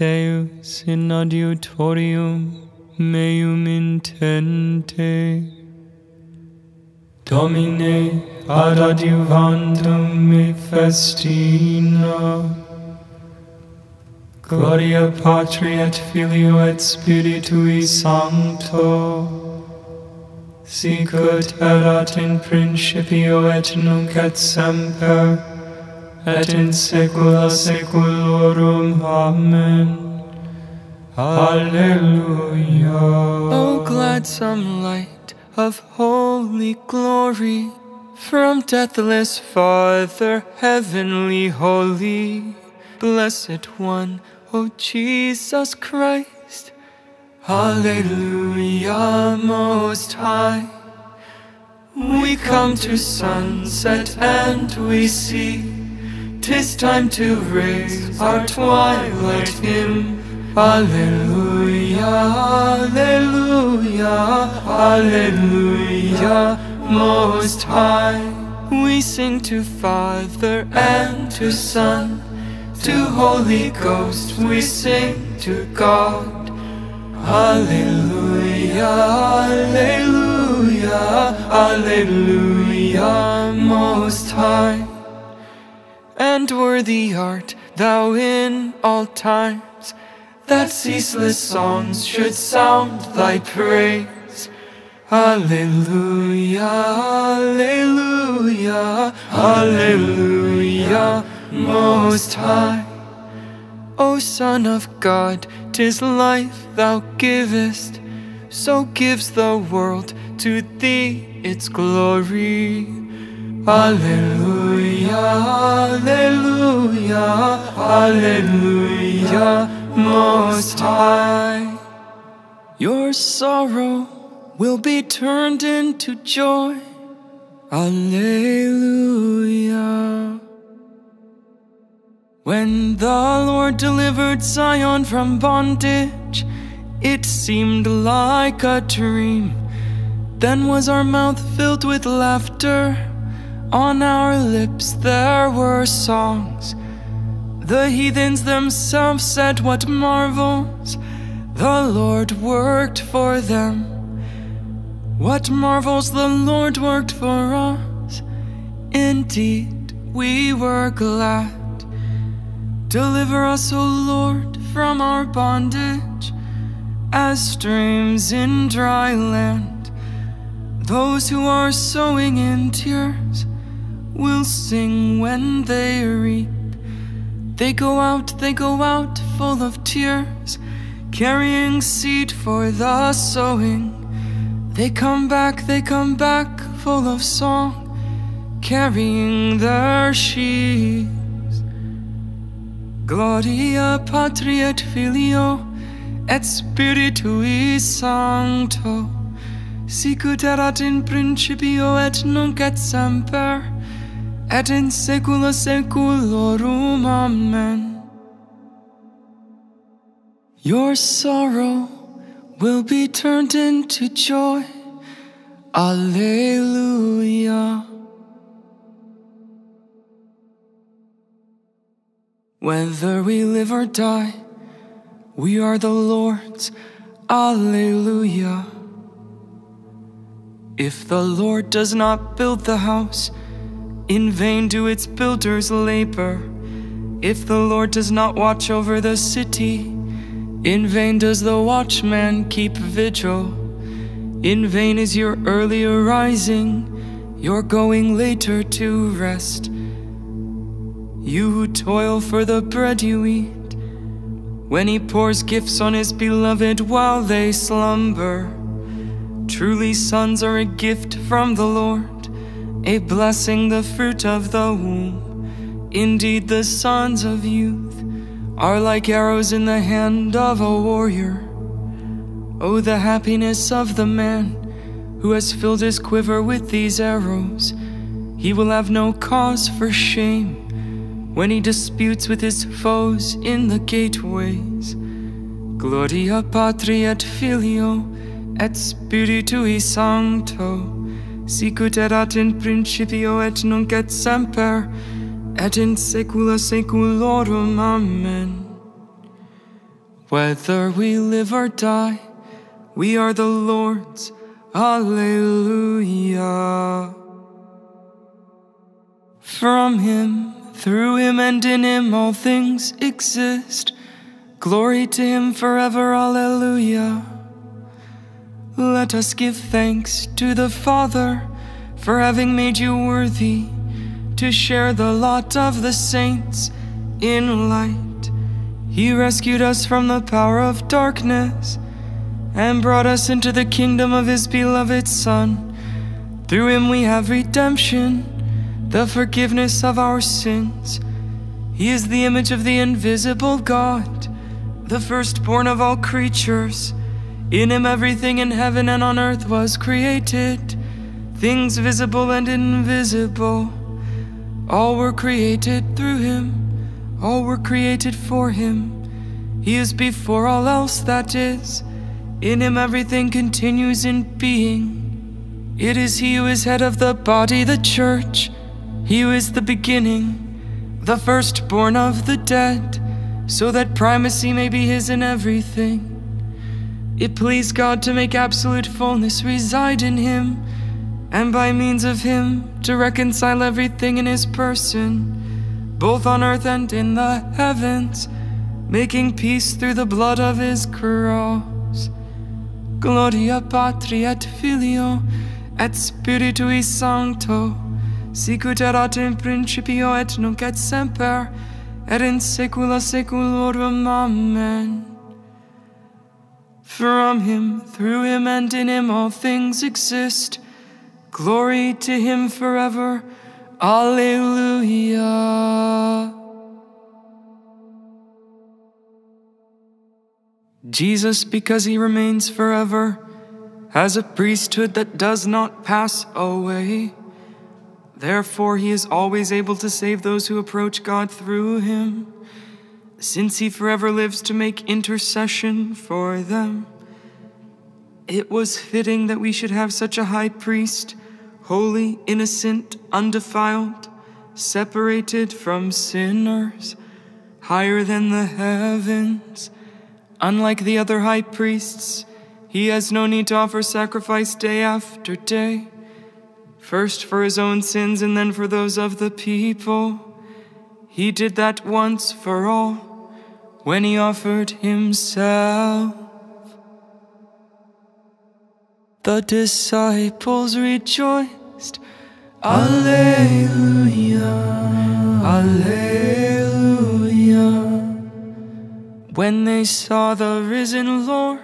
Deus in adiutorium meum intente. Domine ad adiuvandum me festina. Gloria Patri et Filio et Spiritui Sancto. Sicut erat in principio et nunc et semper et in saecula saeculorum. Amen. Alleluia. O gladsome light of holy glory, from deathless Father, heavenly holy, blessed one, O Jesus Christ. Alleluia, most high. We come to sunset and we see tis time to raise our twilight hymn. Alleluia, Alleluia, Alleluia, most high. We sing to Father and to Son, to Holy Ghost we sing to God. Alleluia, Alleluia, Alleluia, Most High. And worthy art thou in all times, that ceaseless songs should sound thy praise. Alleluia, Alleluia, Alleluia, Most High. O Son of God, tis life thou givest, so gives the world to thee its glory. Alleluia, Alleluia, Alleluia, Most High. Your sorrow will be turned into joy. Alleluia. When the Lord delivered Zion from bondage, it seemed like a dream. Then was our mouth filled with laughter, on our lips there were songs. The heathens themselves said, What marvels the Lord worked for them. What marvels the Lord worked for us. Indeed, we were glad. Deliver us, O Lord, from our bondage, as streams in dry land. Those who are sowing in tears will sing when they reap. They go out, they go out full of tears, carrying seed for the sowing. They come back, they come back full of song, carrying their sheaves. Gloria Patri et Filio et Spiritui Sancto Sicut erat in principio et nunc et semper et in saecula saeculorum. Amen. Your sorrow will be turned into joy. Alleluia. Whether we live or die, we are the Lord's. Alleluia. If the Lord does not build the house, in vain do its builders labor. If the Lord does not watch over the city, in vain does the watchman keep vigil. In vain is your early arising, your going later to rest. You who toil for the bread you eat, when he pours gifts on his beloved while they slumber. Truly, sons are a gift from the Lord, a blessing, the fruit of the womb. Indeed, the sons of youth are like arrows in the hand of a warrior. Oh, the happiness of the man who has filled his quiver with these arrows. He will have no cause for shame when he disputes with his foes in the gateways. Gloria Patri et Filio et Spiritui Sancto, sicut erat in principio et nunc et semper, et in saecula saeculorum. Amen. Whether we live or die, we are the Lord's. Alleluia. From him, through him, and in him all things exist. Glory to him forever. Alleluia. Let us give thanks to the Father for having made you worthy to share the lot of the saints in light. He rescued us from the power of darkness and brought us into the kingdom of His beloved Son. Through Him we have redemption, the forgiveness of our sins. He is the image of the invisible God, the firstborn of all creatures. In Him everything in heaven and on earth was created, things visible and invisible. All were created through Him, all were created for Him. He is before all else that is. In Him everything continues in being. It is He who is head of the body, the church. He who is the beginning, the firstborn of the dead, so that primacy may be His in everything. It pleased God to make absolute fullness reside in him, and by means of him to reconcile everything in his person, both on earth and in the heavens, making peace through the blood of his cross. Gloria Patri et Filio et Spiritui Sancto, sicut erat in principio et nunc et semper, et in saecula saeculorum. Amen. From him, through him, and in him all things exist. Glory to him forever. Alleluia. Jesus, because he remains forever, has a priesthood that does not pass away. Therefore, he is always able to save those who approach God through him since he forever lives to make intercession for them. It was fitting that we should have such a high priest, holy, innocent, undefiled, separated from sinners, higher than the heavens. Unlike the other high priests, he has no need to offer sacrifice day after day, first for his own sins and then for those of the people. He did that once for all when he offered himself. The disciples rejoiced. Alleluia, Alleluia. When they saw the risen Lord.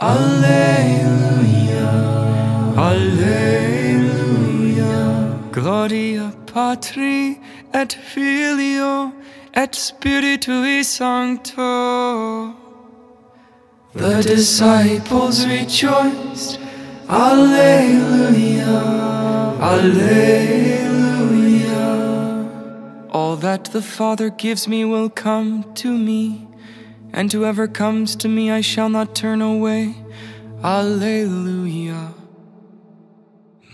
Alleluia, Alleluia. Gloria Patri et Filio et Spiritui Sancto. The disciples rejoiced. Alleluia, Alleluia. All that the Father gives me will come to me, and whoever comes to me I shall not turn away. Alleluia.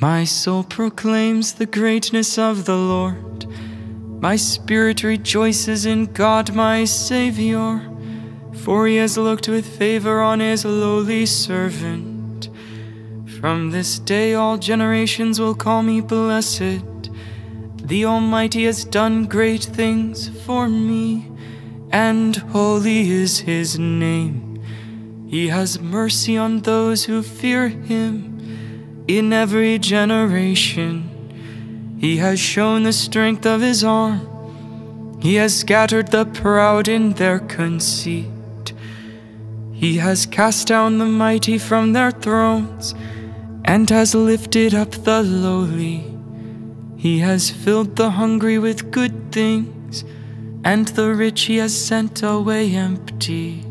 My soul proclaims the greatness of the Lord. My spirit rejoices in God my Saviour, for he has looked with favor on his lowly servant. From this day all generations will call me blessed. The Almighty has done great things for me, and holy is his name. He has mercy on those who fear him in every generation. He has shown the strength of his arm. He has scattered the proud in their conceit. He has cast down the mighty from their thrones and has lifted up the lowly. He has filled the hungry with good things, and the rich he has sent away empty.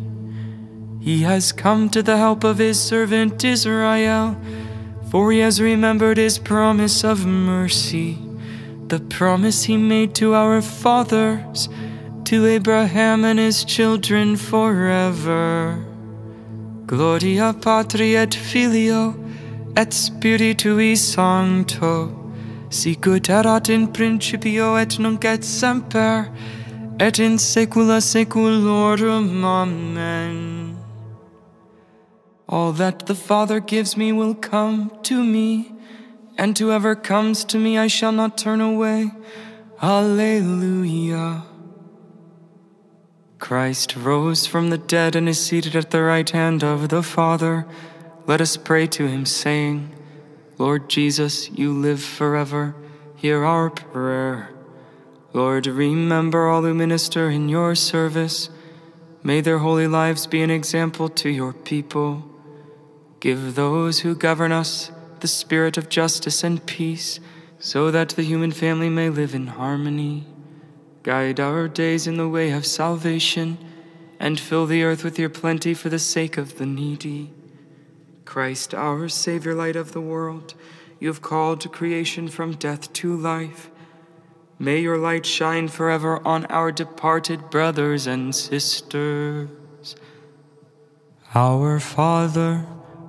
He has come to the help of his servant Israel, for he has remembered his promise of mercy, the promise he made to our fathers, to Abraham and his children forever. Gloria Patri et Filio et Spiritui Sancto, sicut erat in principio et nunc et semper, et in saecula saeculorum. Amen. All that the Father gives me will come to me, and whoever comes to me I shall not turn away. Alleluia. Christ rose from the dead and is seated at the right hand of the Father. Let us pray to him, saying, Lord Jesus, you live forever. Hear our prayer. Lord, remember all who minister in your service. May their holy lives be an example to your people. Give those who govern us the spirit of justice and peace, so that the human family may live in harmony. Guide our days in the way of salvation, and fill the earth with your plenty for the sake of the needy. Christ, our Savior, light of the world, you have called creation from death to life. May your light shine forever on our departed brothers and sisters. Our Father,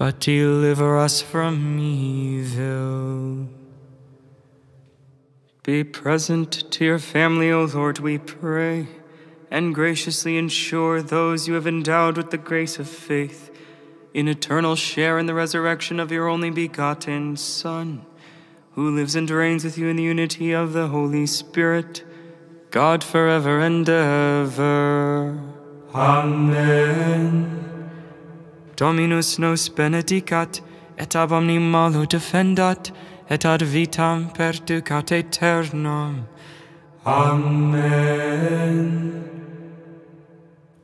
but deliver us from evil. Be present to your family, O Lord, we pray, and graciously ensure those you have endowed with the grace of faith in eternal share in the resurrection of your only begotten Son who lives and reigns with you in the unity of the Holy Spirit, God forever and ever. Amen. Dominus nos benedicat, et ab omni malo defendat, et ad vitam perducat aeternam. Amen.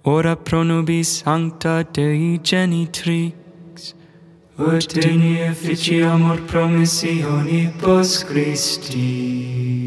Ora pro nobis sancta Dei genitrix, ut in efficiamur promissioni post Christi.